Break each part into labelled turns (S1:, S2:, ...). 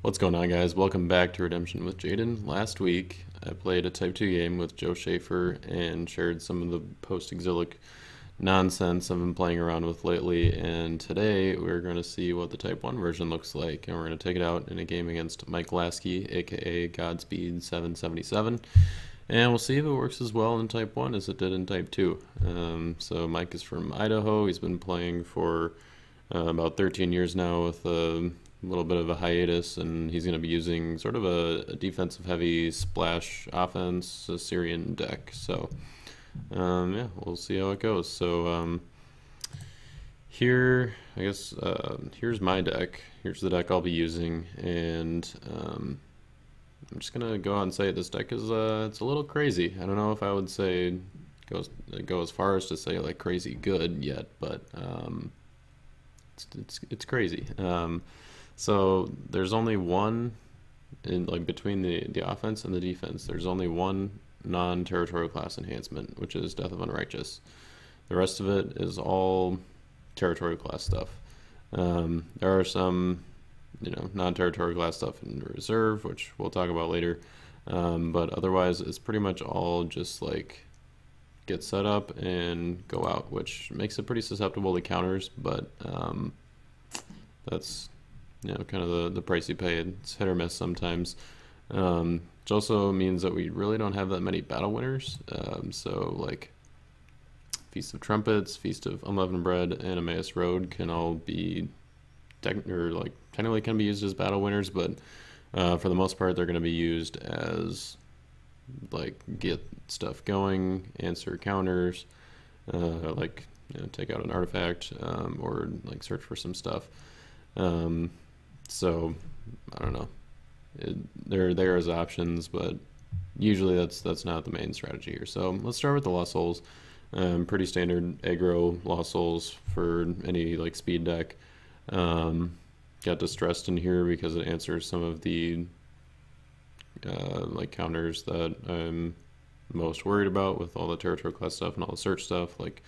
S1: What's going on, guys? Welcome back to Redemption with Jayden. Last week, I played a Type 2 game with Joe Schaefer and shared some of the post-exilic nonsense I've been playing around with lately. And today, we're going to see what the Type 1 version looks like. And we're going to take it out in a game against Mike Lasky, aka Godspeed 777. And we'll see if it works as well in Type 1 as it did in Type 2. Um, so Mike is from Idaho. He's been playing for uh, about 13 years now with a a little bit of a hiatus, and he's going to be using sort of a, a defensive heavy splash offense Assyrian deck. So, um, yeah, we'll see how it goes. So, um, here, I guess, uh, here's my deck. Here's the deck I'll be using, and um, I'm just gonna go out and say this deck is uh, it's a little crazy. I don't know if I would say go go as far as to say like crazy good yet, but um, it's, it's it's crazy. So there's only one in like between the the offense and the defense. There's only one non-territorial class enhancement, which is Death of Unrighteous. The rest of it is all territorial class stuff. Um, there are some, you know, non-territorial class stuff in reserve, which we'll talk about later. Um, but otherwise, it's pretty much all just like get set up and go out, which makes it pretty susceptible to counters. But um, that's you know, kind of the, the price you pay. It's hit or miss sometimes. Um, which also means that we really don't have that many battle winners. Um, so like Feast of Trumpets, Feast of Unleavened Bread, and Emmaus Road can all be tech- or like technically can be used as battle winners, but uh, for the most part they're going to be used as like get stuff going, answer counters, uh, like you know, take out an artifact um, or like search for some stuff. Um, so I don't know. It, they're there as options, but usually that's that's not the main strategy here. So let's start with the Lost Souls. Um, pretty standard aggro Lost Souls for any like speed deck. Um, got distressed in here because it answers some of the uh, like counters that I'm most worried about with all the territory class stuff and all the search stuff like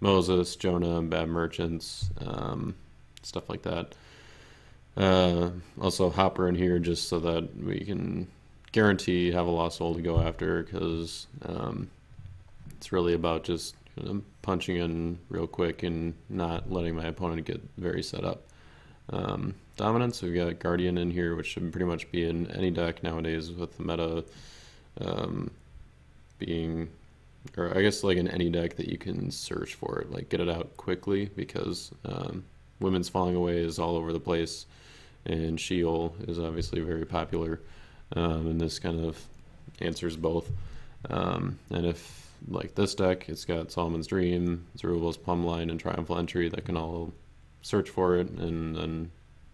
S1: Moses, Jonah, Bad Merchants, um, stuff like that. Uh, also Hopper in here just so that we can guarantee have a lost soul to go after because um, it's really about just punching in real quick and not letting my opponent get very set up. Um, dominance, we've got Guardian in here, which should pretty much be in any deck nowadays with the meta um, being, or I guess like in any deck that you can search for it, like get it out quickly because um, Women's Falling Away is all over the place and Sheol is obviously very popular, um, and this kind of answers both. Um, and if like this deck, it's got Solomon's Dream, Zerubbabel's Plumbline, and Triumphal Entry that can all search for it, and then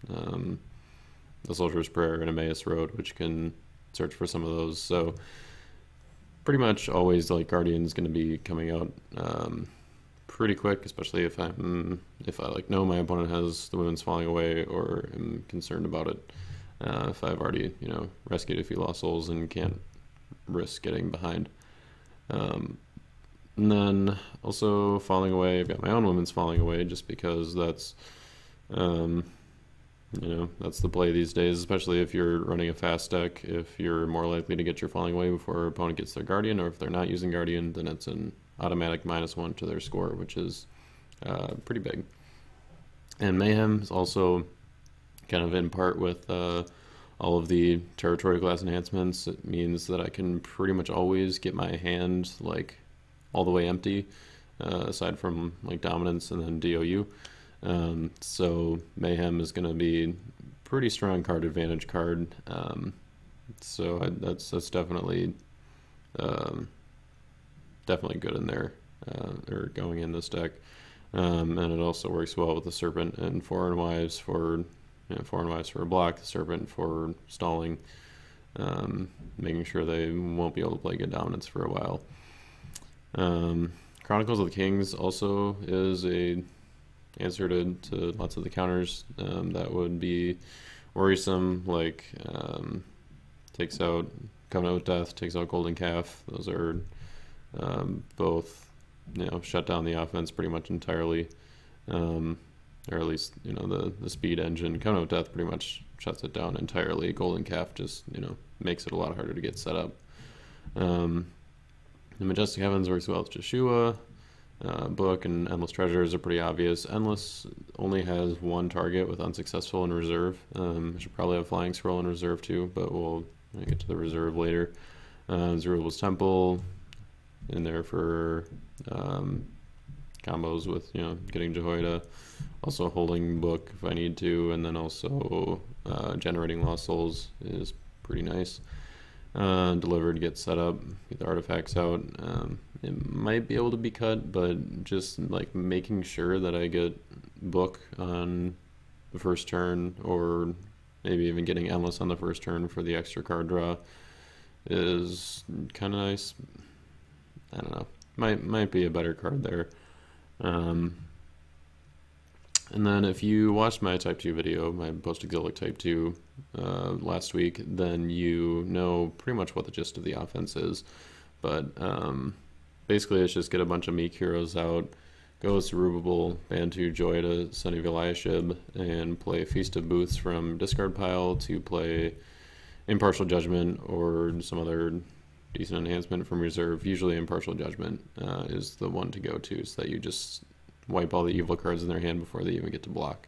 S1: um, the Soldier's Prayer and Emmaus Road, which can search for some of those. So pretty much always like Guardian's going to be coming out um, pretty quick, especially if I'm if I like know my opponent has the women's falling away or am concerned about it. Uh, if I've already you know rescued a few lost souls and can't risk getting behind. Um, and then also falling away, I've got my own women's falling away just because that's um, you know that's the play these days, especially if you're running a fast deck. If you're more likely to get your falling away before your opponent gets their guardian, or if they're not using guardian, then it's an automatic minus one to their score, which is uh, pretty big. And Mayhem is also kind of in part with uh, all of the territory class enhancements. It means that I can pretty much always get my hand like all the way empty, uh, aside from like dominance and then DOU. Um, so Mayhem is going to be pretty strong card advantage card. Um, so I, that's that's definitely um, definitely good in there, uh, or going in this deck. Um, and it also works well with the Serpent and Foreign Wives for you know, Foreign Wives for a block, the Serpent for stalling, um, making sure they won't be able to play good dominance for a while. Um, Chronicles of the Kings also is a answer to, to lots of the counters um, that would be worrisome, like um, takes out Covenant with Death, takes out Golden Calf. Those are um, both you know shut down the offense pretty much entirely, um, or at least you know the the speed engine. Covenant of Death pretty much shuts it down entirely. Golden Calf just you know makes it a lot harder to get set up. Um, the Majestic Heavens works well with Joshua. Uh, book and Endless Treasures are pretty obvious. Endless only has one target with Unsuccessful in Reserve. Um, should probably have Flying Scroll in Reserve too, but we'll get to the Reserve later. Uh, Zerubbabel's Temple in there for um, combos with, you know, getting Jehoiada. Also holding Book if I need to, and then also uh, generating Lost Souls is pretty nice. Uh, delivered, get set up, get the artifacts out. Um, it might be able to be cut, but just like making sure that I get book on the first turn, or maybe even getting endless on the first turn for the extra card draw is kind of nice. I don't know. Might might be a better card there. Um, and then if you watched my Type 2 video, my post-exilic Type 2 uh, last week, then you know pretty much what the gist of the offense is. But um, basically it's just get a bunch of meek heroes out, go with Zerubbabel, Bantu, Jehoiada, Sunny Eliashib, and play Feast of Booths from discard pile to play Impartial Judgment or some other decent enhancement from reserve. Usually Impartial Judgment uh, is the one to go to so that you just wipe all the evil cards in their hand before they even get to block.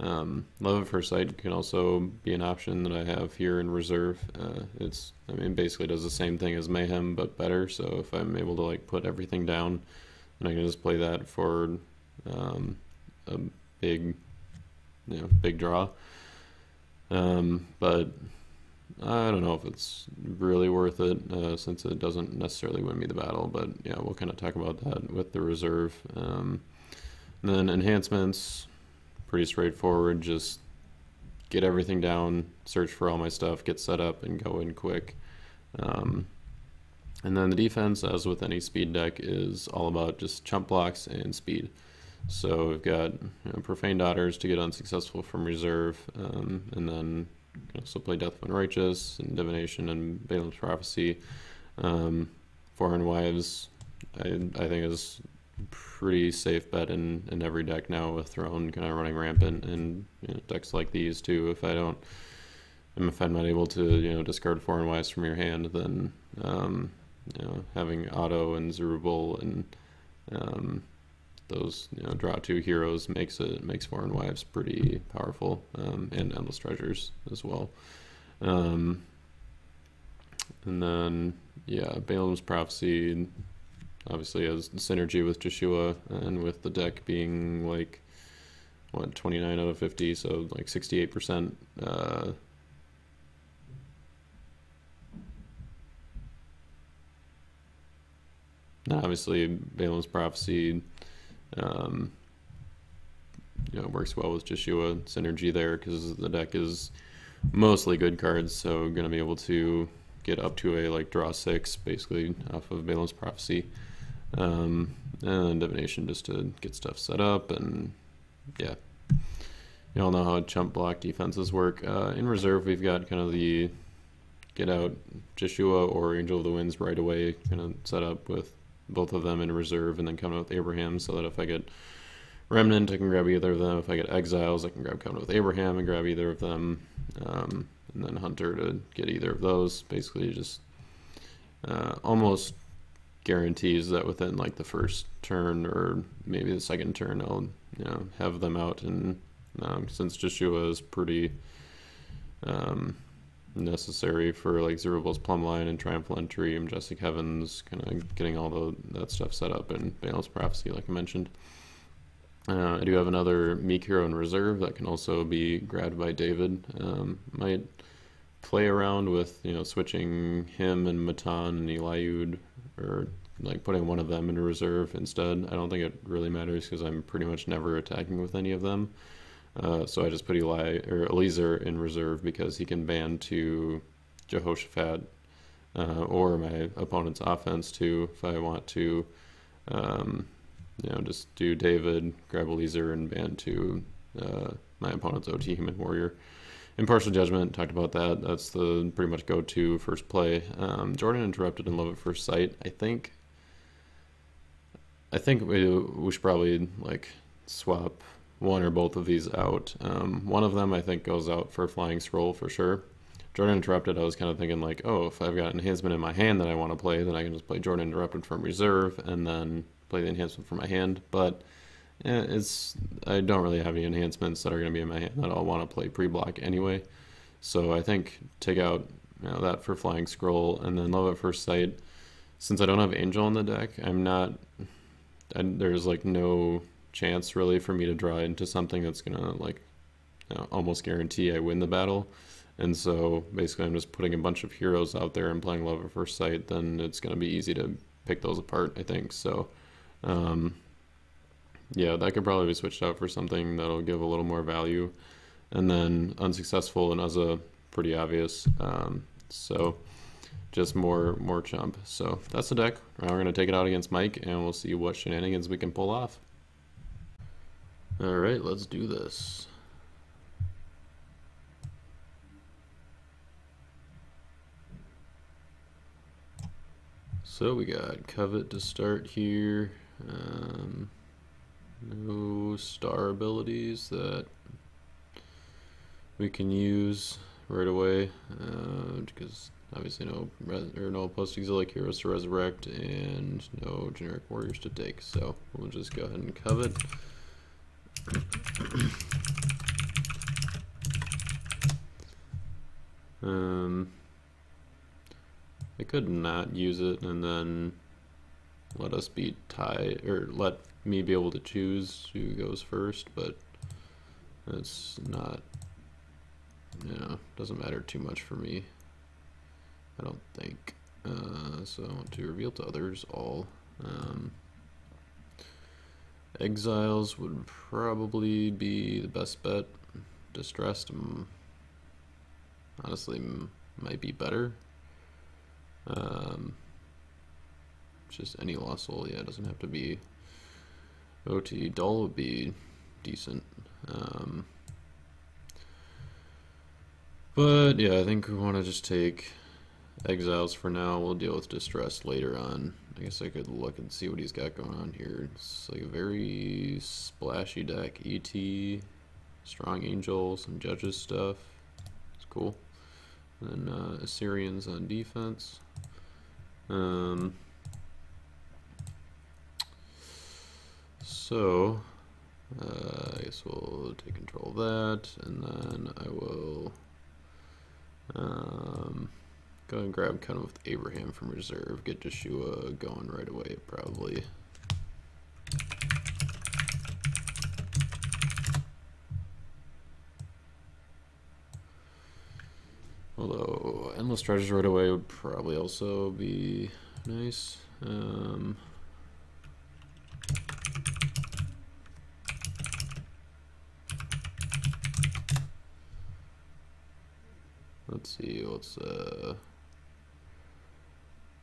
S1: Um, Love at First Sight can also be an option that I have here in reserve. Uh, it's, I mean, basically does the same thing as Mayhem, but better. So if I'm able to like put everything down, then I can just play that for um, a big, you know, big draw. Um, but I don't know if it's really worth it uh, since it doesn't necessarily win me the battle. But yeah, we'll kind of talk about that with the reserve. Um, then enhancements, pretty straightforward. Just get everything down, search for all my stuff, get set up, and go in quick. Um, and then the defense, as with any speed deck, is all about just chump blocks and speed. So we've got you know, Profane Daughters to get unsuccessful from reserve, um, and then also play Death of Unrighteous and Divination and Balaam's Prophecy. Um, Foreign Wives, I, I think is pretty safe bet in, in every deck now with Throne kind of running rampant and you know, decks like these too. If I don't, if I'm not able to you know discard Foreign Wives from your hand, then um, you know having Otto and Zerubbabel and um, those you know draw two heroes makes it makes Foreign Wives pretty powerful um, and Endless Treasures as well. Um, and then yeah, Balaam's Prophecy obviously has synergy with Joshua and with the deck being like what 29 out of 50 so like 68 percent uh, obviously Balaam's prophecy um, you know works well with Joshua synergy there because the deck is mostly good cards so gonna be able to get up to a like draw six basically off of Balaam's prophecy. Um, and divination just to get stuff set up and yeah. You all know how chump block defenses work. Uh, in reserve we've got kind of the get out Joshua or Angel of the Winds right away kind of set up with both of them in reserve and then come out with Abraham so that if I get Remnant I can grab either of them. If I get Exiles I can grab Covenant with Abraham and grab either of them. Um, and then Hunter to get either of those. Basically just uh, almost guarantees that within like the first turn or maybe the second turn, I'll you know have them out. And um, since Joshua is pretty um, necessary for like Zerubbabel's Plumb Line and Triumphal Entry and Majestic Heavens, kind of getting all the that stuff set up and Balaam's Prophecy, like I mentioned. Uh, I do have another Meek Hero in reserve that can also be grabbed by David. Um, might play around with you know switching him and Matan and Eliud or like putting one of them in reserve instead. I don't think it really matters because I'm pretty much never attacking with any of them. Uh, so I just put Eli or Eliezer in reserve because he can ban to Jehoshaphat uh, or my opponent's offense too if I want to. Um, you know, just do David, grab Eliezer, and ban to uh, my opponent's OT Human Warrior. Impartial Judgment, talked about that. That's the pretty much go-to first play. Um, Jordan Interrupted and Love at First Sight. I think I think we, we should probably like swap one or both of these out. Um, one of them I think goes out for Flying Scroll for sure. Jordan Interrupted, I was kind of thinking like, oh, if I've got enhancement in my hand that I want to play, then I can just play Jordan Interrupted from reserve and then play the enhancement from my hand. But eh, it's I don't really have any enhancements that are going to be in my hand that I'll want to play pre-block anyway. So I think take out you know, that for Flying Scroll and then Love at First Sight. Since I don't have Angel in the deck, I'm not. I, there's like no chance really for me to draw into something that's gonna like you know, almost guarantee I win the battle. And so basically, I'm just putting a bunch of heroes out there and playing Love at First Sight. Then it's gonna be easy to pick those apart. I think so. Um, yeah, that could probably be switched out for something that'll give a little more value. And then unsuccessful and a pretty obvious. Um, so just more more chump. So that's the deck. Now we're gonna take it out against Mike, and we'll see what shenanigans we can pull off. All right, let's do this. So we got Covet to start here. Um, no star abilities that we can use right away uh, because obviously no or no post exilic heroes to resurrect and no generic warriors to take. So we'll just go ahead and covet. Um, I could not use it and then let us be tied or let me be able to choose who goes first, but it's not you know, doesn't matter too much for me. I don't think. Uh, so I want to reveal to others all. Um, exiles would probably be the best bet. Distressed, um, honestly, might be better. Um, just any lost soul, yeah, it doesn't have to be OT. Dull would be decent. Um, but yeah, I think we want to just take exiles for now. We'll deal with distress later on. I guess I could look and see what he's got going on here. It's like a very splashy deck. ET, Strong Angel, some Judges stuff. It's cool. And then uh, Assyrians on defense. Um, so, uh, I guess we'll take control of that, and then I will um, go and grab kind of with Abraham from reserve. Get Joshua going right away, probably. Although Endless Treasures right away would probably also be nice. Um, Let's see, let's uh,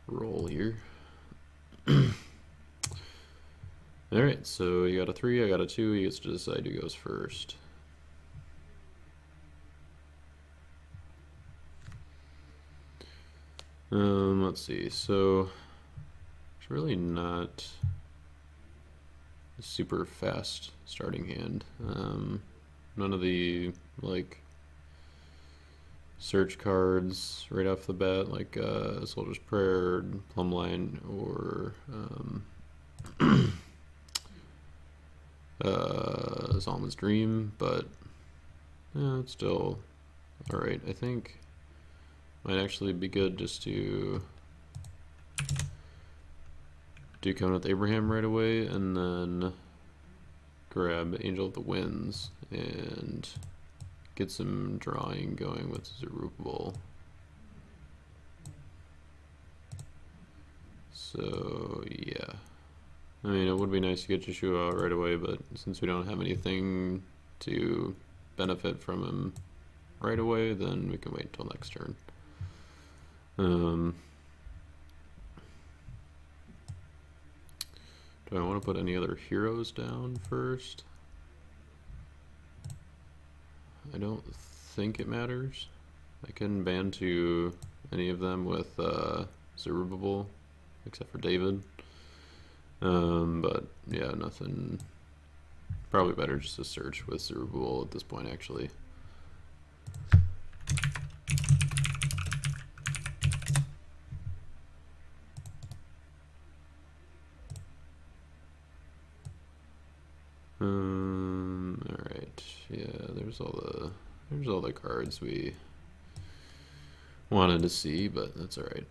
S1: roll here. Alright, so you got a 3, I got a 2, he gets to decide who goes first. Um, let's see, so it's really not a super fast starting hand. Um, none of the, like, search cards right off the bat, like uh, Soldier's Prayer, Plumbline, or um, uh, Solomon's Dream, but yeah, it's still alright. I think might actually be good just to do come with Abraham right away and then grab Angel of the Winds and get some drawing going with Zerubbabel. So, yeah. I mean, it would be nice to get Joshua out right away, but since we don't have anything to benefit from him right away, then we can wait until next turn. Um, do I want to put any other heroes down first? I don't think it matters. I can ban to any of them with uh, Zerubbabel, except for David. Um, but yeah, nothing Probably better just to search with Zerubbabel at this point, actually. Um, alright, yeah, there's all the, there's all the cards we wanted to see, but that's alright.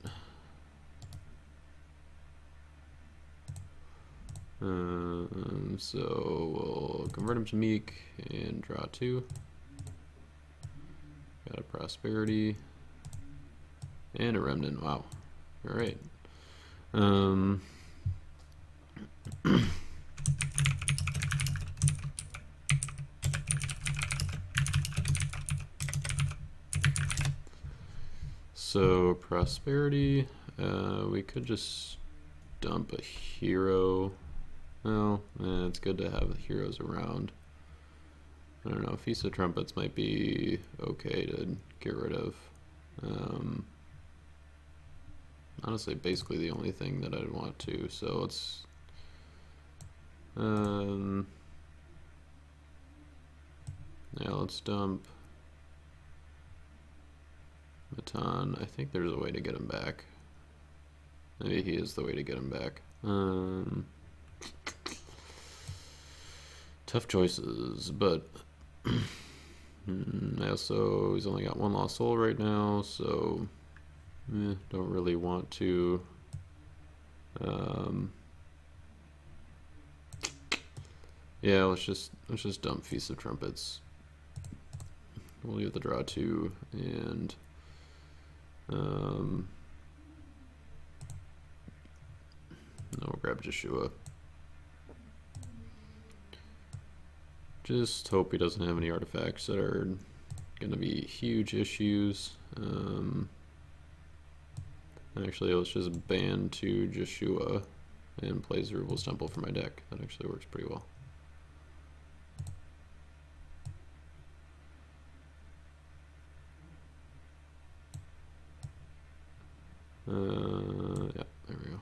S1: Um, so we'll convert him to Meek and draw two. Got a Prosperity and a Remnant. Wow. All right. Um, so Prosperity, uh, we could just dump a hero well, eh, it's good to have heroes around. I don't know, Feast of Trumpets might be okay to get rid of. Um, honestly, basically the only thing that I'd want to, so let's... Um, yeah, let's dump Matan. I think there's a way to get him back. Maybe he is the way to get him back. Um, Tough choices, but yeah, so he's only got one lost soul right now, so eh, don't really want to. Um, yeah, let's just let's just dump Feast of Trumpets. We'll get the draw two and um, no, we'll grab Joshua. Just hope he doesn't have any artifacts that are going to be huge issues. Um, actually, let's just ban to Joshua and play Zerubbabel's Temple for my deck. That actually works pretty well. Uh, yeah, there we go.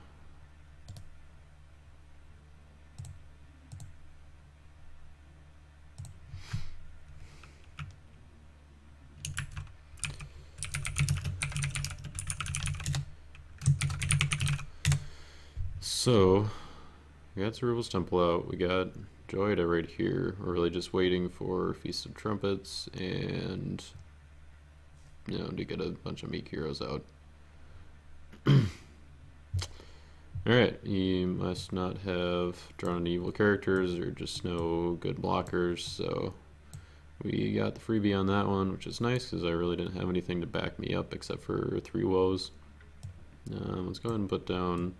S1: So, we got Zerubbabel's Temple out, we got Jehoiada right here. We're really just waiting for Feast of Trumpets and, you know, to get a bunch of meek heroes out. Alright, he must not have drawn any evil characters or just no good blockers, so we got the freebie on that one, which is nice because I really didn't have anything to back me up except for three woes. Um, let's go ahead and put down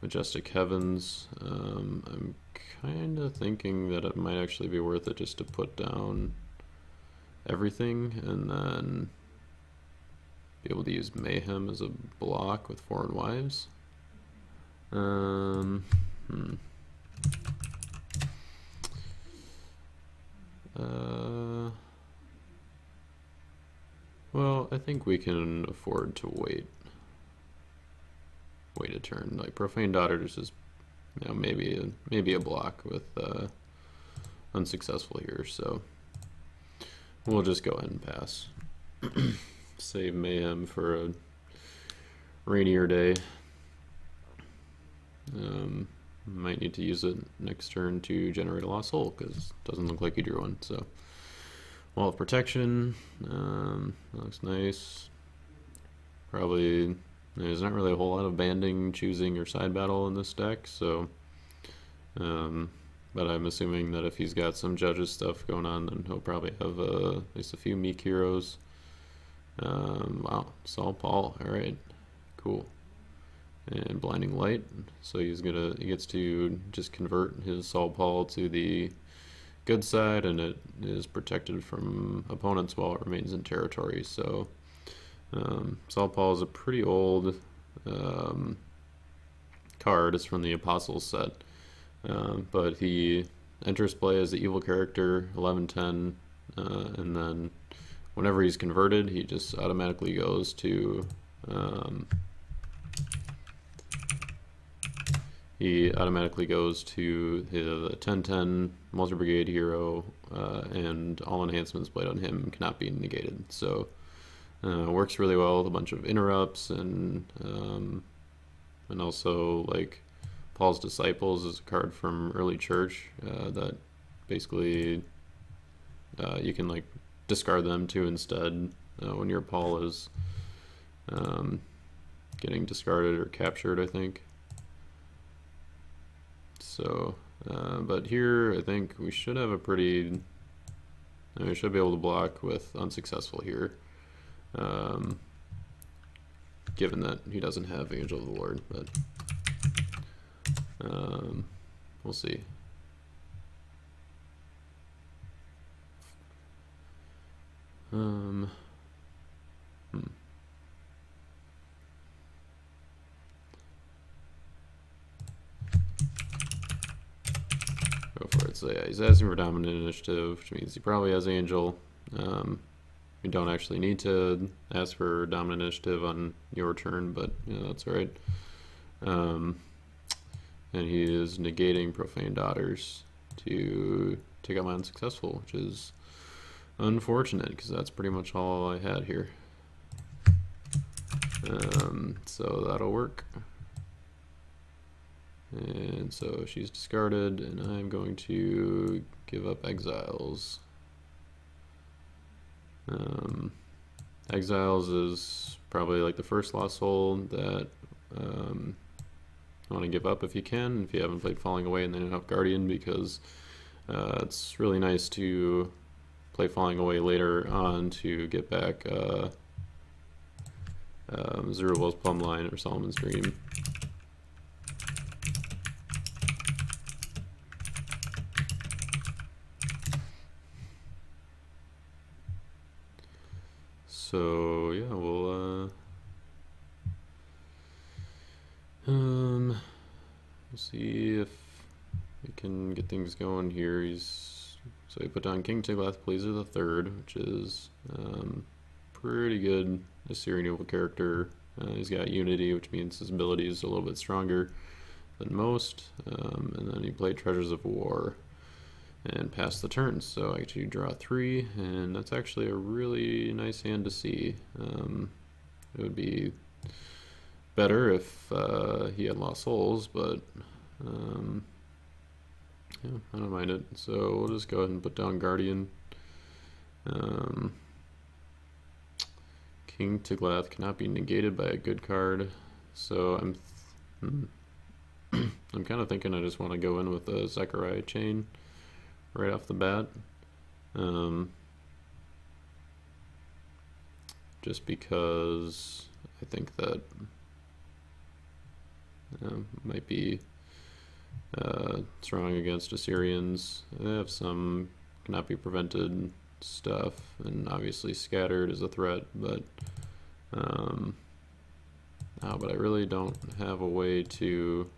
S1: Majestic Heavens. Um, I'm kind of thinking that it might actually be worth it just to put down everything and then be able to use Mayhem as a block with Foreign Wives. Um, hmm. Uh, well, I think we can afford to wait way to turn. Like Profane Daughters is, you know, maybe a, maybe a block with uh, unsuccessful here. So we'll just go ahead and pass. Save Mayhem for a rainier day. Um, might need to use it next turn to generate a lost soul because it doesn't look like you drew one. So wall of protection um, looks nice. Probably there's not really a whole lot of banding, choosing, or side battle in this deck, so. Um, but I'm assuming that if he's got some judges stuff going on, then he'll probably have uh, at least a few meek heroes. Um, wow, Saul Paul, alright, cool. And Blinding Light, so he's gonna, he gets to just convert his Saul Paul to the good side, and it is protected from opponents while it remains in territory, so um, Saul Paul is a pretty old um, card. It's from the Apostles set. Um, but he enters play as the evil character, 1110, uh, and then whenever he's converted, he just automatically goes to. Um, he automatically goes to the 10-10 multi-brigade hero, uh, and all enhancements played on him cannot be negated. So uh, works really well with a bunch of interrupts and um, and also like Paul's Disciples is a card from early church uh, that basically uh, you can like discard them too instead uh, when your Paul is um, getting discarded or captured, I think. So, uh, but here I think we should have a pretty, we should be able to block with unsuccessful here. Um, given that he doesn't have Angel of the Lord, but um, we'll see. Um, Go for it. So yeah, he's asking for dominant initiative, which means he probably has Angel. Um, you don't actually need to ask for dominant initiative on your turn, but you know, that's alright. Um, and he is negating profane daughters to take out my unsuccessful, which is unfortunate because that's pretty much all I had here. Um, so that'll work. And so she's discarded, and I'm going to give up exiles. Um, exiles is probably like the first lost soul that um, I want to give up if you can, if you haven't played Falling Away and then enough Guardian, because uh, it's really nice to play Falling Away later on to get back uh, um, Zerubbabel's Plumb Line or Solomon's Dream. So yeah, we'll uh, um, we'll see if we can get things going here. He's so he put down King Tiglath-Pileser the third, which is um, pretty good Assyrian evil character. Uh, he's got Unity, which means his ability is a little bit stronger than most. Um, and then he played Treasures of War and pass the turn. So I actually draw three, and that's actually a really nice hand to see. Um, it would be better if uh, he had lost souls, but um, yeah, I don't mind it. So we'll just go ahead and put down Guardian. Um, King Tiglath cannot be negated by a good card, so I'm hmm, I'm kind of thinking I just want to go in with a Zechariah chain right off the bat. Um, just because I think that uh, might be uh, strong against Assyrians. They have some cannot be prevented stuff, and obviously scattered is a threat, but um, oh, but I really don't have a way to.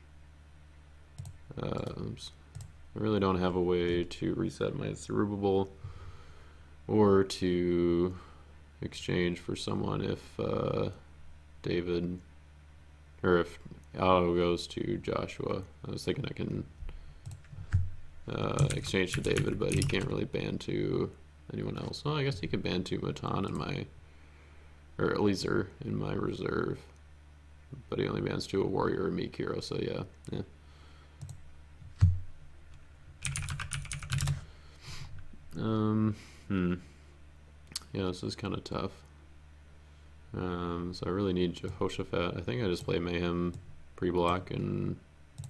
S1: Uh, I really don't have a way to reset my Zerubbabel or to exchange for someone if uh, David or if auto goes to Joshua. I was thinking I can uh, exchange to David, but he can't really ban to anyone else. Well, I guess he could ban to Matan in my, or Eliezer in my reserve, but he only bans to a warrior or hero, so yeah, yeah. Um, hmm. Yeah, this is kind of tough. Um, so I really need Jehoshaphat. I think I just play Mayhem pre-block and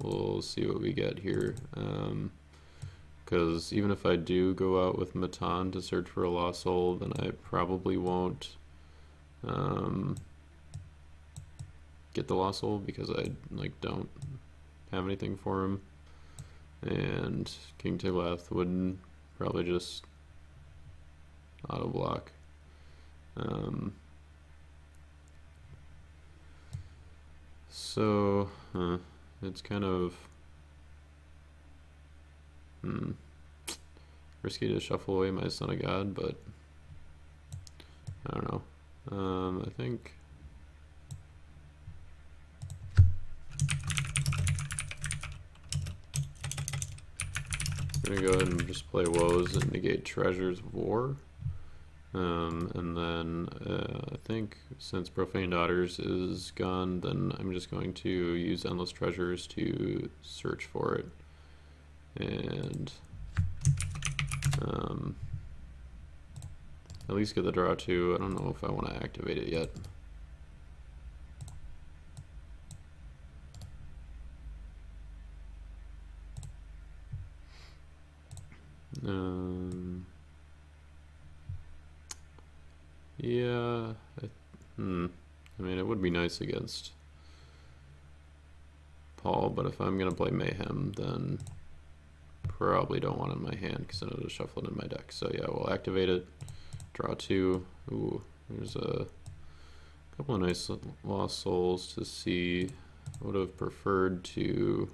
S1: we'll see what we get here. Because um, even if I do go out with Matan to search for a lost soul, then I probably won't um, get the lost soul because I like don't have anything for him. And King Tiglath would Probably just auto block. Um, so, uh, it's kind of hmm, risky to shuffle away my Son of God, but I don't know. Um, I think I'm gonna go ahead and just play Woes and negate Treasures of War. Um, and then uh, I think since Profane Daughters is gone, then I'm just going to use Endless Treasures to search for it. And um, at least get the draw two. I don't know if I want to activate it yet. Um, yeah, I, hmm. I mean, it would be nice against Paul, but if I'm gonna play Mayhem, then probably don't want it in my hand because then it'll just shuffle it in my deck. So yeah, we'll activate it, draw two. Ooh, there's a couple of nice lost souls to see. I would have preferred to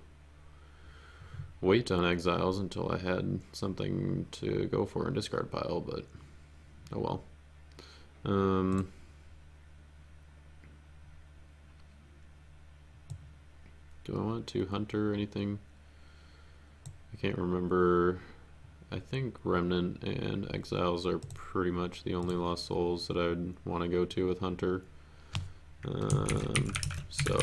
S1: wait on exiles until I had something to go for in discard pile, but oh well. Um, do I want to hunter anything? I can't remember. I think Remnant and Exiles are pretty much the only Lost Souls that I'd want to go to with Hunter. Um, so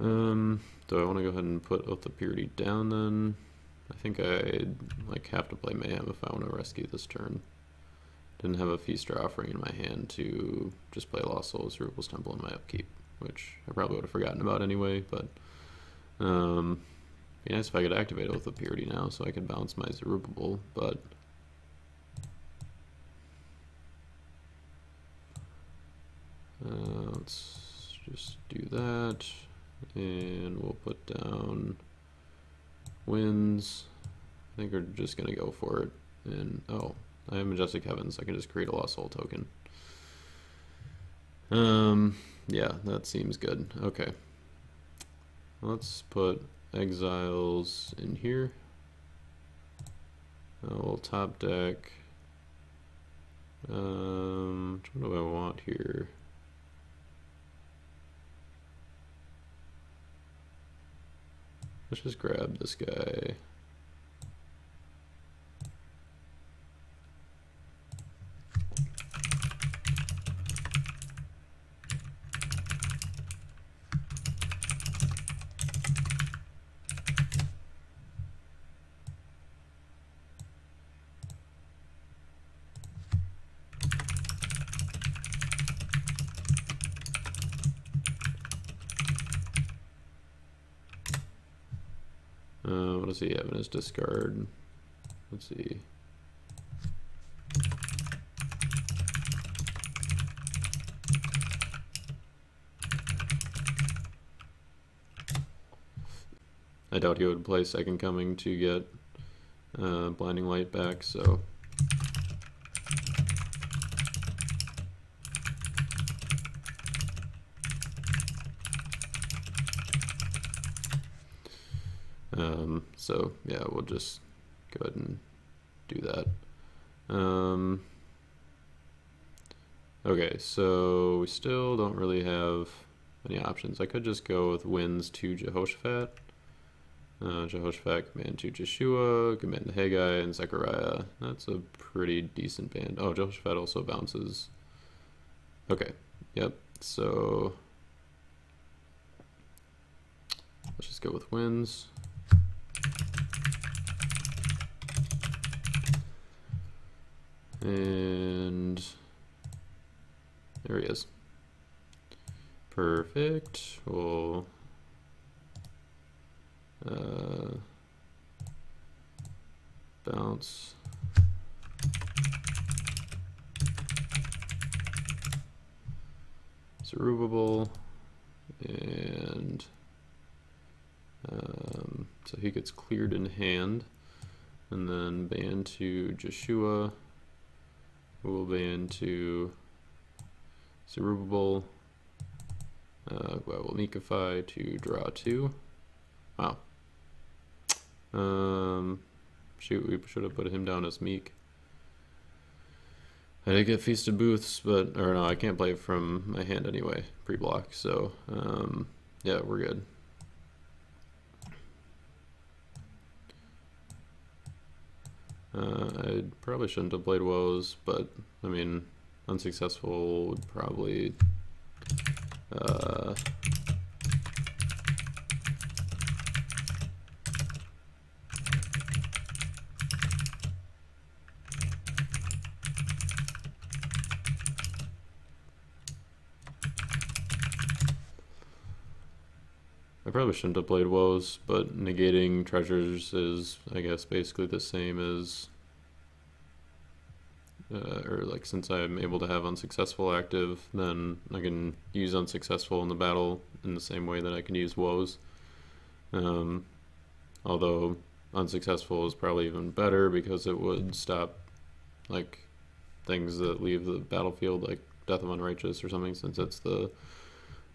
S1: Um, do I want to go ahead and put Oath of Purity down then? I think I'd like have to play Mayhem if I want to rescue this turn. Didn't have a Feast or Offering in my hand to just play Lost Souls Zerubbabel's Temple in my upkeep, which I probably would have forgotten about anyway, but um, be nice if I could activate Oath of Purity now so I could bounce my Zerubbabel, but uh, let's just do that and we'll put down wins. I think we're just gonna go for it. And oh, I have Majestic Heavens. I can just create a Lost Soul token. Um, yeah, that seems good. Okay. Let's put exiles in here. Uh, we'll top deck. Um, what do I want here? Let's just grab this guy. In his discard? Let's see. I doubt he would play Second Coming to get uh, Blinding Light back, so Um, so yeah, we'll just go ahead and do that. Um, okay, so we still don't really have any options. I could just go with wins to Jehoshaphat. Uh, Jehoshaphat command to Jeshua, command to Haggai and Zechariah. That's a pretty decent band. Oh, Jehoshaphat also bounces. Okay, yep. So let's just go with wins. And there he is. Perfect. We'll uh, bounce. Zerubbabel and um, so he gets cleared in hand and then ban to Joshua We'll be into Zerubbabel. Uh, well, Nikify to draw two. Wow. Um, shoot, we should have put him down as Meek. I did get Feast of Booths, but, or no, I can't play it from my hand anyway, pre-block, so, um, yeah, we're good. Uh, I probably shouldn't have played woes, but I mean, unsuccessful would probably. Uh, I probably shouldn't have played woes, but negating treasures is, I guess, basically the same as, uh, or like since I'm able to have unsuccessful active, then I can use unsuccessful in the battle in the same way that I can use woes. Um, although unsuccessful is probably even better because it would stop like things that leave the battlefield, like Death of Unrighteous or something, since it's the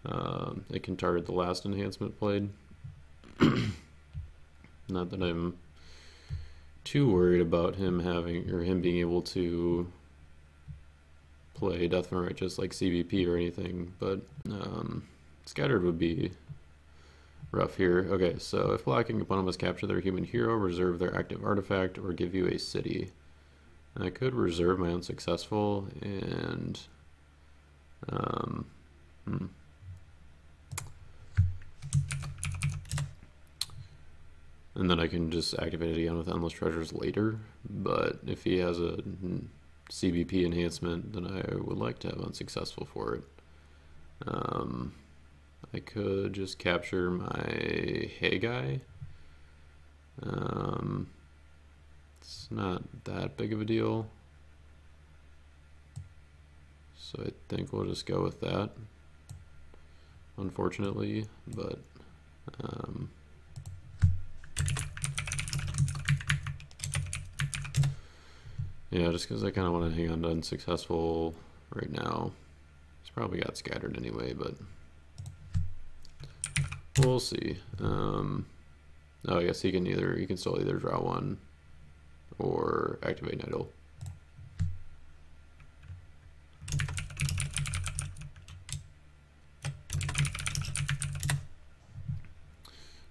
S1: um, it can target the last enhancement played. Not that I'm too worried about him having or him being able to play Death from Righteous like CBP or anything, but um, Scattered would be rough here. Okay, so if blocking opponent must capture their human hero, reserve their active artifact, or give you a city. I could reserve my unsuccessful and um, hmm. And then I can just activate it again with Endless Treasures later. But if he has a CBP enhancement, then I would like to have unsuccessful for it. Um, I could just capture my Haggai. Um, it's not that big of a deal. So I think we'll just go with that, unfortunately, but um, Yeah, just because I kind of want to hang on to unsuccessful right now. It's probably got scattered anyway, but we'll see. Um, oh, I guess he can either he can still either draw one or activate idol.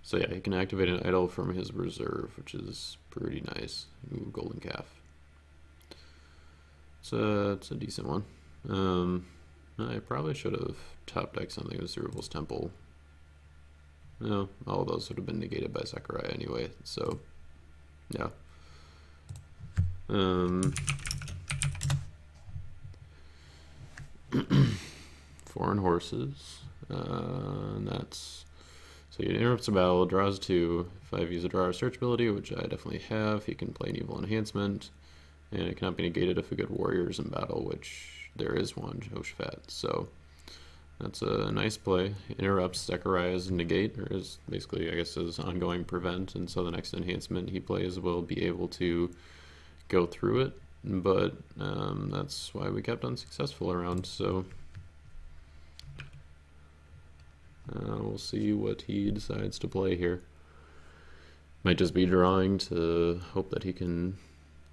S1: So yeah, he can activate an idol from his reserve, which is pretty nice. Ooh, golden calf. It's a, it's a decent one. Um, I probably should have top decked something with Zerubbabel's Temple. No, all of those would have been negated by Zechariah anyway, so, yeah. Um, foreign horses, uh, and that's, so he interrupts the battle, draws two. If I've used a draw or search ability, which I definitely have, he can play an evil enhancement and it cannot be negated if a good warrior is in battle, which there is one, Jehoshaphat. So that's a nice play. Interrupts Zechariah's negate, or is basically, I guess, his ongoing prevent, and so the next enhancement he plays will be able to go through it. But um, that's why we kept unsuccessful around. So uh, we'll see what he decides to play here. Might just be drawing to hope that he can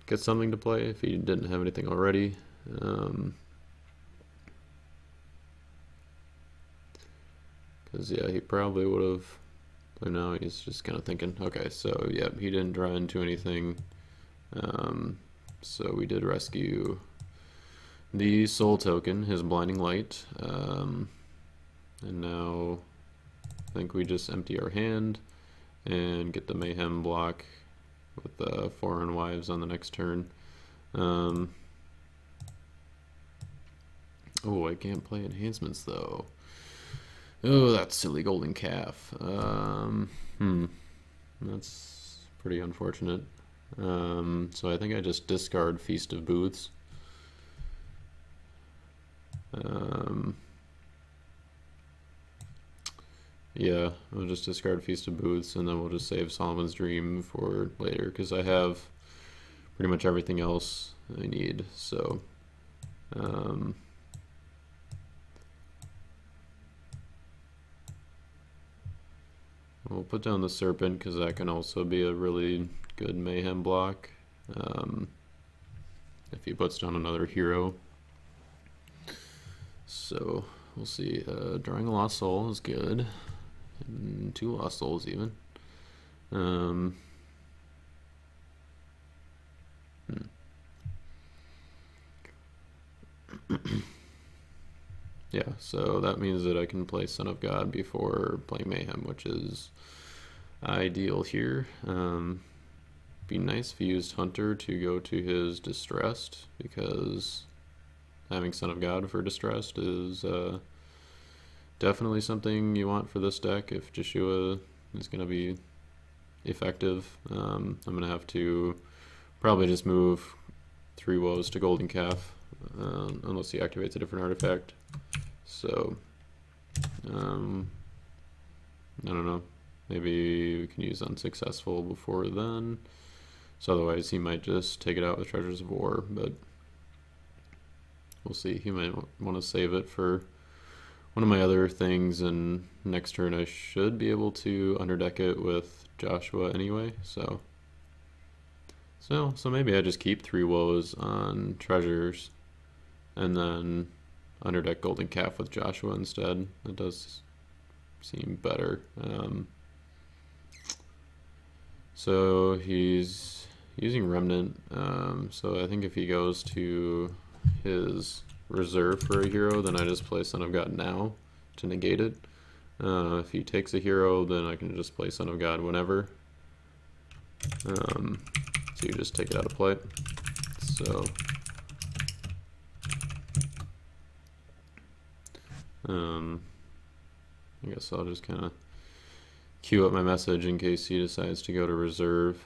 S1: get something to play if he didn't have anything already. Um, Because, yeah, he probably would have. But now he's just kind of thinking, okay, so, yeah, he didn't draw into anything. Um, so we did rescue the soul token, his blinding light. Um, and now I think we just empty our hand and get the mayhem block with the foreign wives on the next turn. Um, oh, I can't play enhancements though. Oh, that silly golden calf. Um, hmm, that's pretty unfortunate. Um, so I think I just discard Feast of Booths. Um, Yeah, I'll just discard Feast of Booths and then we'll just save Solomon's Dream for later because I have pretty much everything else I need. So, um, we'll put down the Serpent because that can also be a really good mayhem block. Um, if he puts down another hero. So we'll see. Uh, drawing a lost soul is good. And two lost souls even. Um, hmm. yeah, so that means that I can play Son of God before playing Mayhem, which is ideal here. Um, be nice if he used Hunter to go to his Distressed, because having Son of God for Distressed is uh, definitely something you want for this deck if Joshua is going to be effective. Um, I'm going to have to probably just move three woes to Golden Calf, uh, unless he activates a different artifact. So, um, I don't know. Maybe we can use unsuccessful before then. So otherwise he might just take it out with Treasures of War, but we'll see. He might want to save it for one of my other things, and next turn I should be able to underdeck it with Joshua anyway, so... So, so maybe I just keep three woes on treasures, and then underdeck Golden Calf with Joshua instead. That does seem better. Um, so he's using Remnant. Um, so I think if he goes to his reserve for a hero, then I just play Son of God now to negate it. Uh, if he takes a hero, then I can just play Son of God whenever. Um, so you just take it out of play. So um, I guess I'll just kind of queue up my message in case he decides to go to reserve.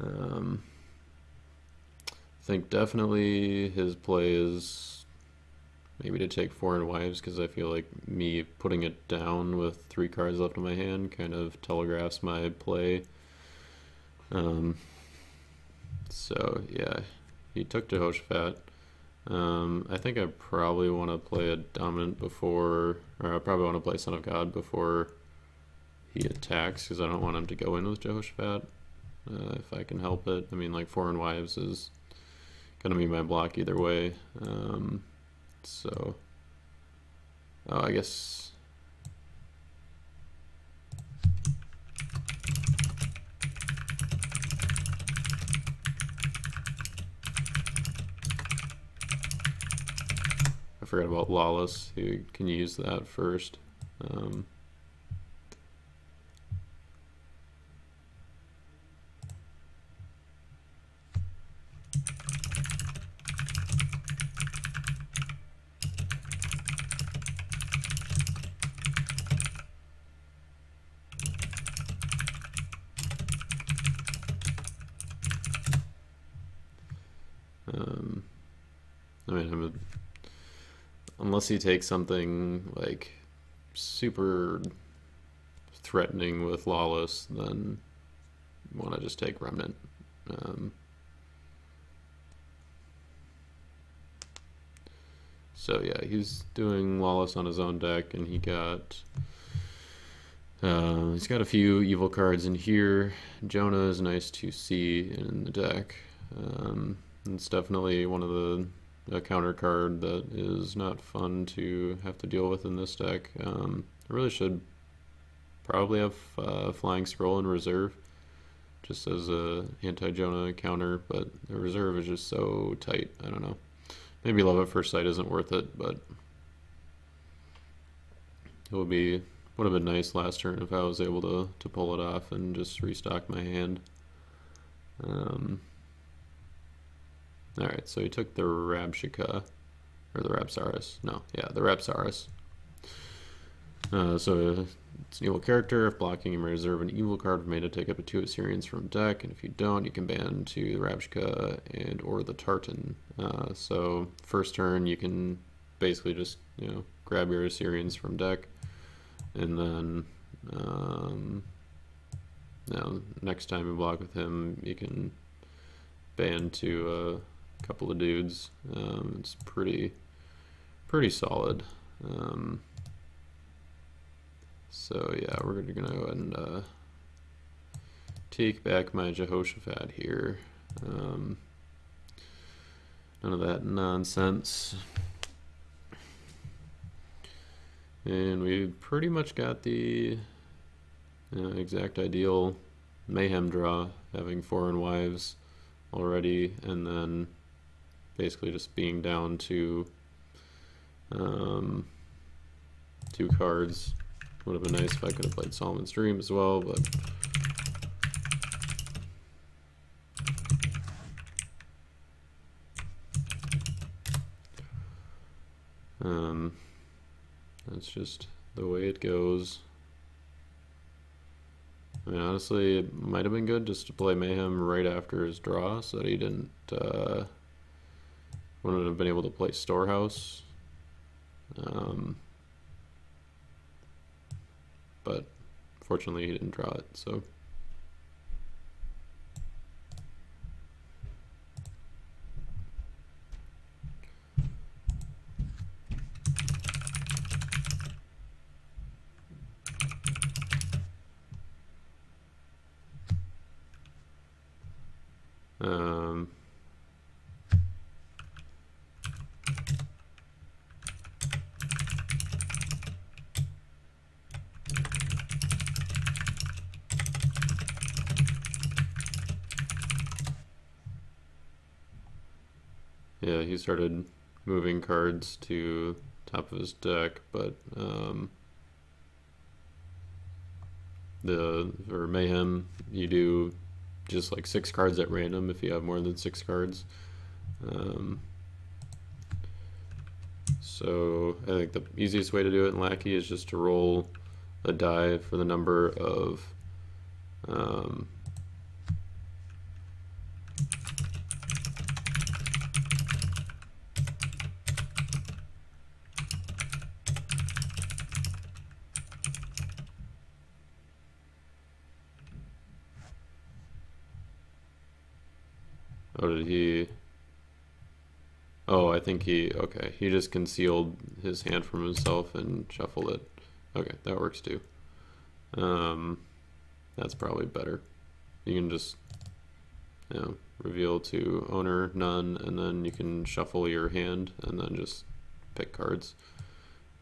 S1: Um, think definitely his play is maybe to take foreign wives because I feel like me putting it down with three cards left in my hand kind of telegraphs my play. Um, so yeah, he took Jehoshaphat. Um, I think I probably want to play a dominant before, or I probably want to play Son of God before he attacks because I don't want him to go in with Jehoshaphat uh, if I can help it. I mean, like Foreign Wives is going to be my block either way. Um, so, oh, I guess I forgot about Lawless. You can use that first. Um, I mean, I'm a unless he takes something like super threatening with lawless, then want to just take remnant. Um, so yeah, he's doing lawless on his own deck, and he got. Uh, he's got a few evil cards in here. Jonah is nice to see in the deck. Um, it's definitely one of the a counter card that is not fun to have to deal with in this deck. Um, I really should probably have uh, Flying Scroll in reserve just as a anti-Jonah counter, but the reserve is just so tight. I don't know. Maybe Love at First Sight isn't worth it, but it would be would have been nice last turn if I was able to, to pull it off and just restock my hand. Um, Alright, so he took the Rabshakeh, or the Rabsaris. No, yeah, the Rabsaris. Uh, so it's an evil character. If blocking, you may reserve an evil card made to take up to two Assyrians from deck, and if you don't, you can ban to the Rabshakeh and or the Tartan. Uh, so first turn, you can basically just you know grab your Assyrians from deck, and then um, now next time you block with him, you can ban to uh, couple of dudes. Um, it's pretty, pretty solid. Um, so yeah, we're gonna go ahead and uh, take back my Jehoshaphat here. Um, none of that nonsense. And we pretty much got the uh, exact ideal mayhem draw, having foreign wives already, and then basically just being down to um, two cards. Would have been nice if I could have played Solomon's Dream as well, but um, that's just the way it goes. I mean, honestly, it might have been good just to play Mayhem right after his draw so that he didn't, uh, wouldn't have been able to play Storehouse. Um, but fortunately, he didn't draw it, so. Um, yeah, he started moving cards to top of his deck, but um, the for mayhem you do just like six cards at random if you have more than six cards. Um, so I think the easiest way to do it in Lackey is just to roll a die for the number of um, Oh, did he? Oh, I think he, okay, he just concealed his hand from himself and shuffled it. Okay, that works too. Um, that's probably better. You can just, you know, reveal to owner none, and then you can shuffle your hand and then just pick cards.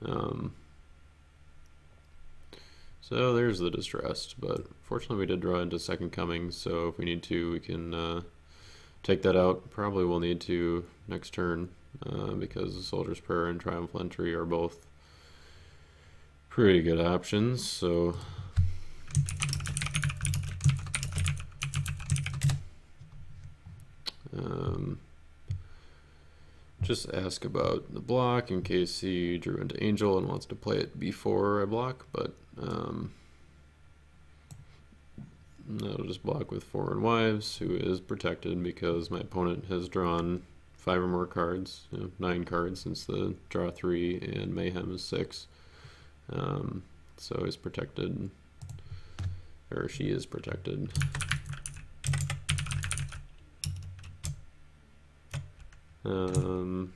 S1: Um, so there's the distressed, but fortunately we did draw into second coming, so if we need to, we can uh, take that out. Probably we'll need to next turn uh, because the Soldier's Prayer and Triumphal Entry are both pretty good options. So um, just ask about the block in case he drew into Angel and wants to play it before I block, but um, That'll just block with Foreign Wives, who is protected because my opponent has drawn five or more cards, you know, nine cards since the draw three, and Mayhem is six. Um, so he's protected, or she is protected. Um,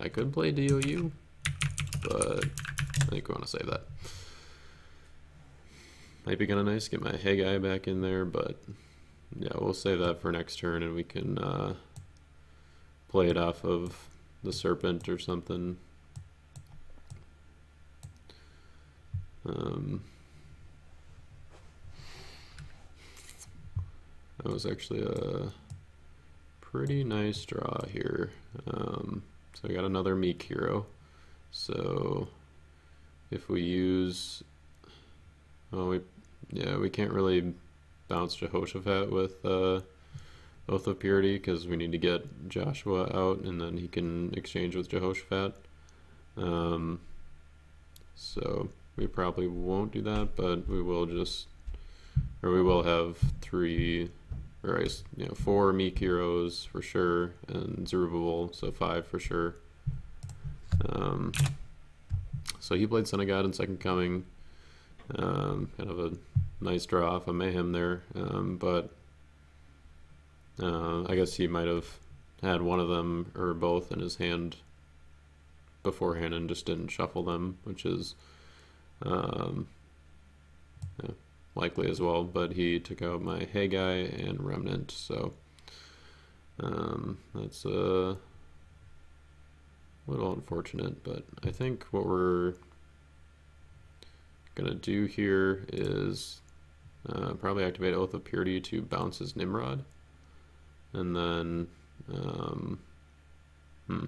S1: I could play DOU, but I think we want to save that. Might be kind of nice to get my Haggai back in there, but yeah, we'll save that for next turn and we can uh, play it off of the Serpent or something. Um, that was actually a pretty nice draw here. Um, so we got another Meek hero. So if we use, oh, we yeah, we can't really bounce Jehoshaphat with uh, Oath of Purity because we need to get Joshua out and then he can exchange with Jehoshaphat. Um, so we probably won't do that, but we will just, or we will have three, or I you know, four Meek heroes for sure, and Zerubbabel, so five for sure. Um, so he played Son of God in Second Coming. Um, kind of a nice draw off of Mayhem there, um, but uh, I guess he might have had one of them or both in his hand beforehand and just didn't shuffle them, which is um, yeah, likely as well, but he took out my Haggai and Remnant, so um, that's a little unfortunate, but I think what we're gonna do here is uh, probably activate Oath of Purity to bounce his Nimrod, and then um, hmm.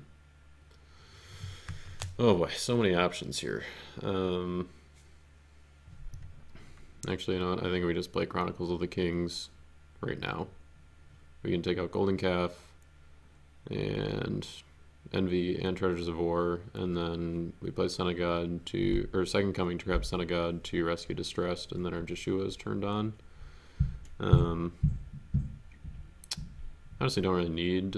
S1: Oh boy, so many options here. Um, actually, you know what? I think we just play Chronicles of the Kings right now. We can take out Golden Calf and Envy and Treasures of War, and then we play Son of God to, or Second Coming to grab Son of God to rescue Distressed, and then our Joshua is turned on. Um, honestly, don't really need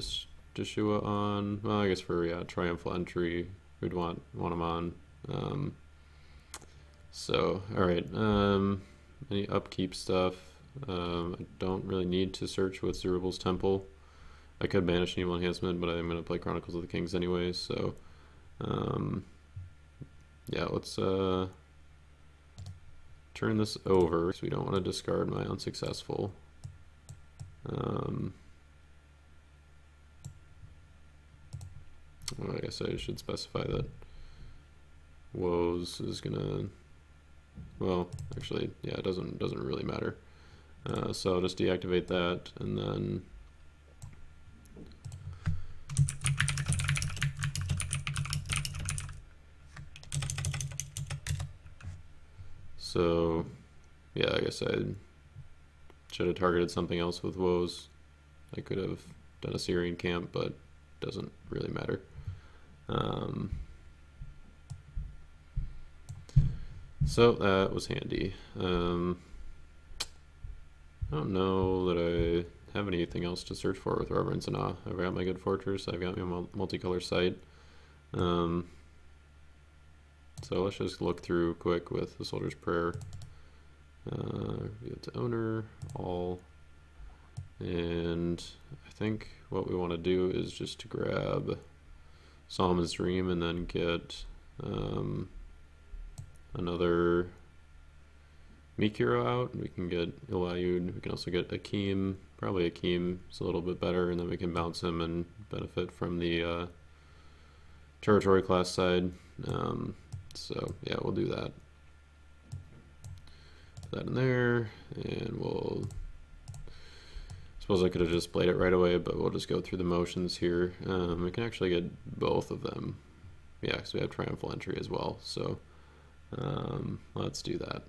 S1: Joshua on. Well, I guess for yeah, Triumphal Entry, we'd want want him on. Um, so, all right. Um, any upkeep stuff? Um, I don't really need to search with Zerubbabel's Temple. I could banish an evil enhancement, but I'm going to play Chronicles of the Kings anyway, so um, yeah, let's uh, turn this over because we don't want to discard my unsuccessful. Um, well, I guess I should specify that woes is gonna well actually yeah it doesn't doesn't really matter uh, so I'll just deactivate that and then So, yeah, I guess I should have targeted something else with woes. I could have done Assyrian camp, but doesn't really matter. Um, so that was handy. Um, I don't know that I have anything else to search for with Reverence and Awe. I've got my good fortress, I've got my multicolor sight. Um, so let's just look through quick with the Soldier's Prayer. Uh, it to owner, all, and I think what we want to do is just to grab Solomon's Dream and then get um, another Meek hero out. We can get Eliud. We can also get Akeem. Probably Akeem is a little bit better, and then we can bounce him and benefit from the uh, territory class side. Um, so yeah, we'll do that. Put that in there, and we'll. Suppose I could have just played it right away, but we'll just go through the motions here. Um, we can actually get both of them. Yeah, because we have triumphal entry as well. So um, let's do that.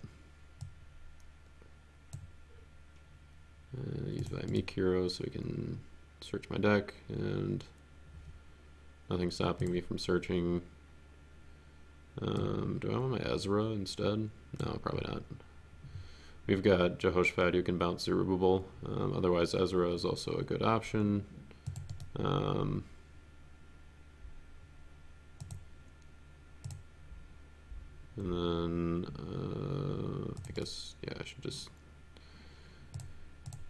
S1: Uh, use by Meek Hero so we can search my deck and nothing stopping me from searching um, do I want my Ezra instead? No, probably not. We've got Jehoshaphat who can bounce Zerubbabel. Um, otherwise, Ezra is also a good option. Um, and then, uh, I guess, yeah, I should just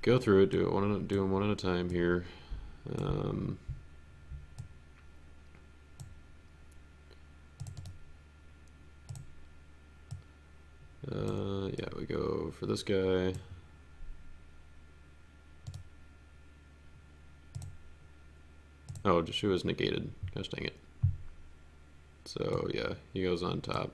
S1: go through it, do it one at, do them one at a time here. Um, Uh, yeah, we go for this guy. Oh, is negated. Gosh dang it. So yeah, he goes on top.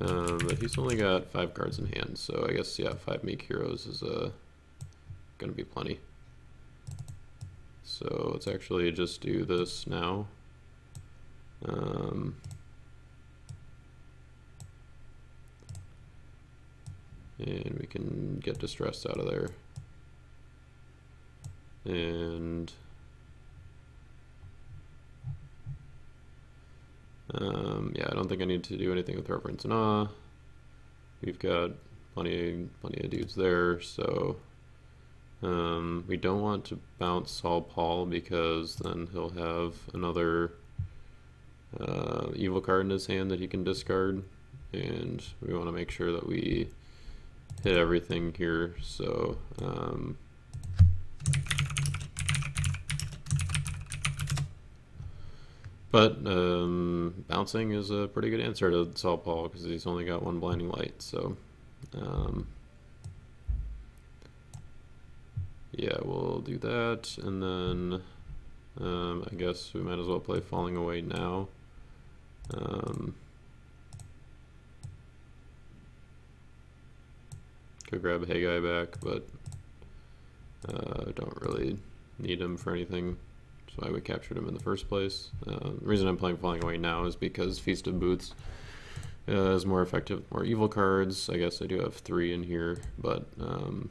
S1: Um, but he's only got five cards in hand, so I guess yeah, five meek heroes is a going to be plenty. So let's actually just do this now. Um, and we can get distressed out of there. And um, yeah, I don't think I need to do anything with Reverence and Awe. We've got plenty, plenty of dudes there, so um, we don't want to bounce Saul Paul because then he'll have another uh, evil card in his hand that he can discard. And we want to make sure that we hit everything here. So um, But um, bouncing is a pretty good answer to Saul Paul because he's only got one blinding light. So um, yeah, we'll do that, and then um, I guess we might as well play Falling Away now. Um, could grab Guy back, but uh, don't really need him for anything. That's why we captured him in the first place. Uh, the reason I'm playing Falling Away now is because Feast of Booths uh, is more effective, more evil cards. I guess I do have three in here, but um,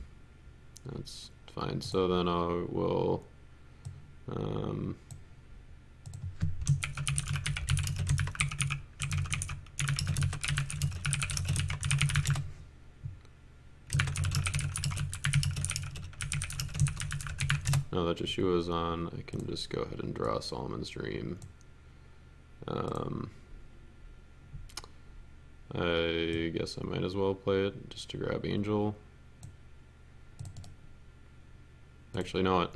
S1: that's fine. So then I will um, now that Joshua is on, I can just go ahead and draw Solomon's Dream. Um, I guess I might as well play it just to grab Angel. Actually, no, it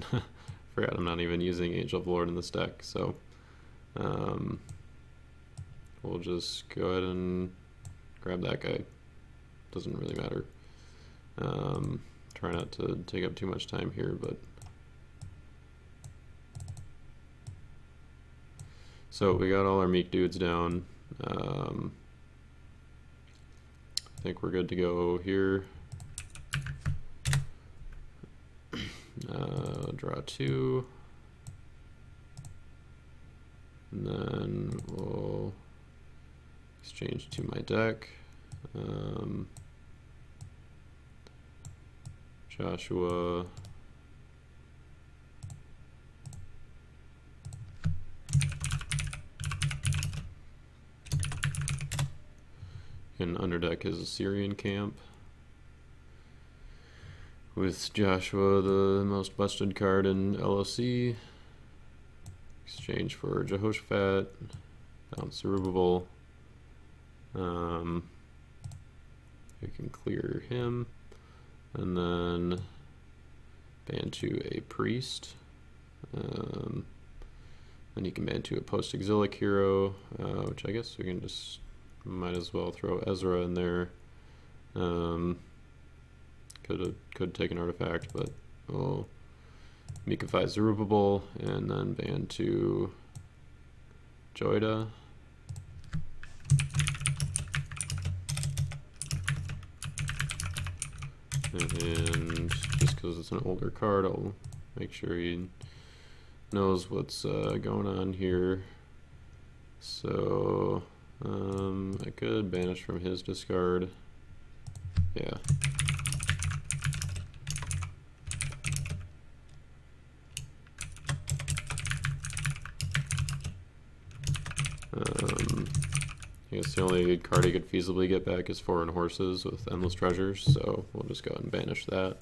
S1: forgot I'm not even using Angel of Lord in this deck, so um, we'll just go ahead and grab that guy. Doesn't really matter. Um, try not to take up too much time here, but so we got all our meek dudes down. Um, I think we're good to go here. Uh, draw two. And then we'll exchange to my deck. Um, Joshua. And under deck is Assyrian camp with Joshua, the most busted card in LOC. Exchange for Jehoshaphat, bounce Zerubbabel. Um, we can clear him, and then ban to a priest. Um, then you can ban to a post-exilic hero, uh, which I guess we can just might as well throw Ezra in there. Um, could could take an artifact, but we'll Mikify Zerubbabel and then ban to Jehoiada. And just because it's an older card, I'll make sure he knows what's uh, going on here. So um, I could banish from his discard. Yeah. The only card he could feasibly get back is Foreign Horses with Endless Treasures, so we'll just go and banish that.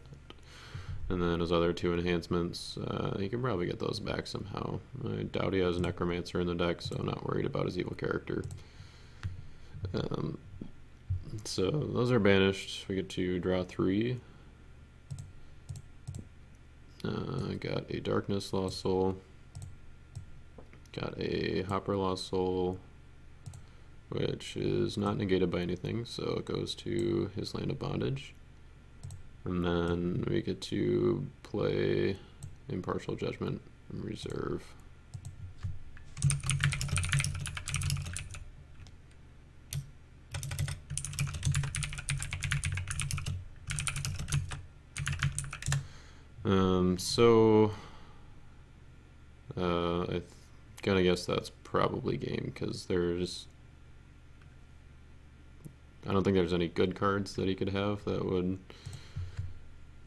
S1: And then his other two enhancements, uh, he can probably get those back somehow. I doubt he has Necromancer in the deck, so I'm not worried about his evil character. Um, so those are banished. We get to draw three. Uh, got a Darkness Lost Soul. Got a Hopper Lost Soul, which is not negated by anything, so it goes to his Land of Bondage. And then we get to play Impartial Judgment and Reserve. Um, so, uh, I gonna guess that's probably game because there's I don't think there's any good cards that he could have that would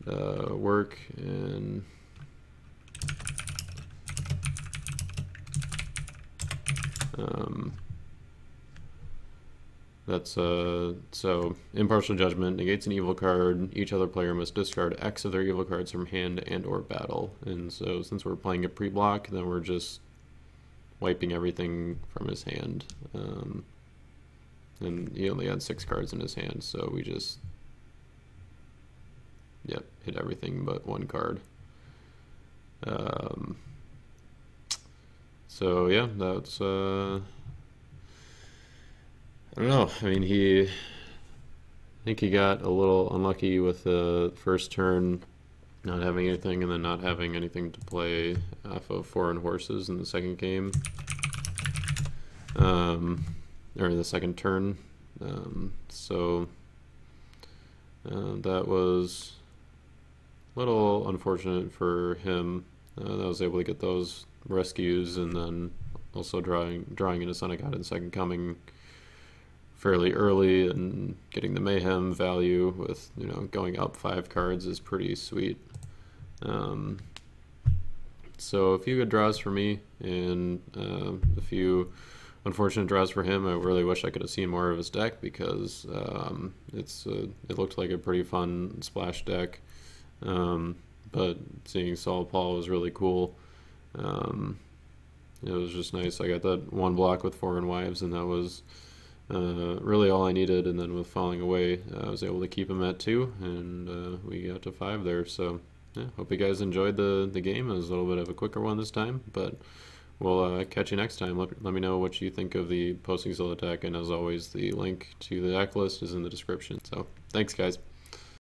S1: uh, work and um, that's uh so impartial judgment negates an evil card each other player must discard x of their evil cards from hand and or battle and so since we're playing a pre-block then we're just wiping everything from his hand. Um, and he only had six cards in his hand, so we just, yep, hit everything but one card. Um, so yeah, that's uh, I don't know. I mean, he I think he got a little unlucky with the first turn not having anything and then not having anything to play off of foreign horses in the second game um, or the second turn. Um, so uh, that was a little unfortunate for him uh, that was able to get those rescues and then also drawing drawing into of God and Second Coming fairly early and getting the mayhem value with you know going up five cards is pretty sweet. Um, so a few good draws for me and uh, a few unfortunate draws for him. I really wish I could have seen more of his deck because um, it's uh, it looked like a pretty fun splash deck. Um, but seeing Saul Paul was really cool. Um, it was just nice. I got that one block with foreign wives, and that was uh, really all I needed. And then with falling away, I was able to keep him at two, and uh, we got to five there. So yeah, hope you guys enjoyed the, the game. It was a little bit of a quicker one this time, but we'll uh, catch you next time. Let, let me know what you think of the Postexilic deck, and as always, the link to the deck list is in the description. So thanks, guys.